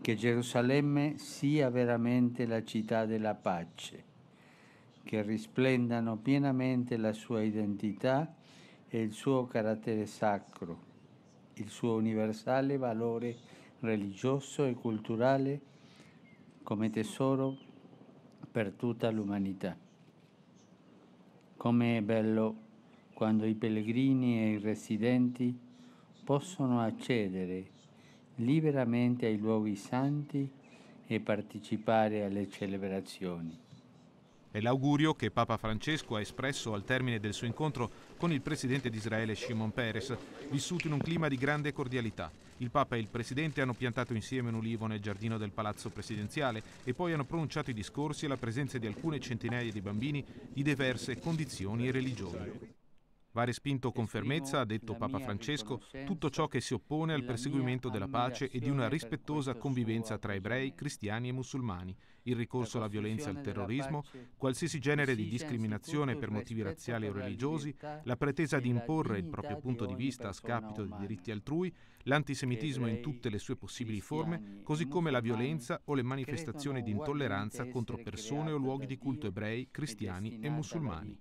che Gerusalemme sia veramente la città della pace, che risplendano pienamente la sua identità e il suo carattere sacro, il suo universale valore religioso e culturale come tesoro per tutta l'umanità. Come è bello quando i pellegrini e i residenti possono accedere liberamente ai luoghi santi e partecipare alle celebrazioni. È l'augurio che Papa Francesco ha espresso al termine del suo incontro con il presidente di Israele Shimon Peres, vissuto in un clima di grande cordialità. Il Papa e il presidente hanno piantato insieme un ulivo nel giardino del palazzo presidenziale e poi hanno pronunciato i discorsi alla presenza di alcune centinaia di bambini di diverse condizioni religiose. Va respinto con fermezza, ha detto Papa Francesco, tutto ciò che si oppone al perseguimento della pace e di una rispettosa convivenza tra ebrei, cristiani e musulmani, il ricorso alla violenza e al terrorismo, qualsiasi genere di discriminazione per motivi razziali o religiosi, la pretesa di imporre il proprio punto di vista a scapito dei diritti altrui, l'antisemitismo in tutte le sue possibili forme, così come la violenza o le manifestazioni di intolleranza contro persone o luoghi di culto ebrei, cristiani e musulmani.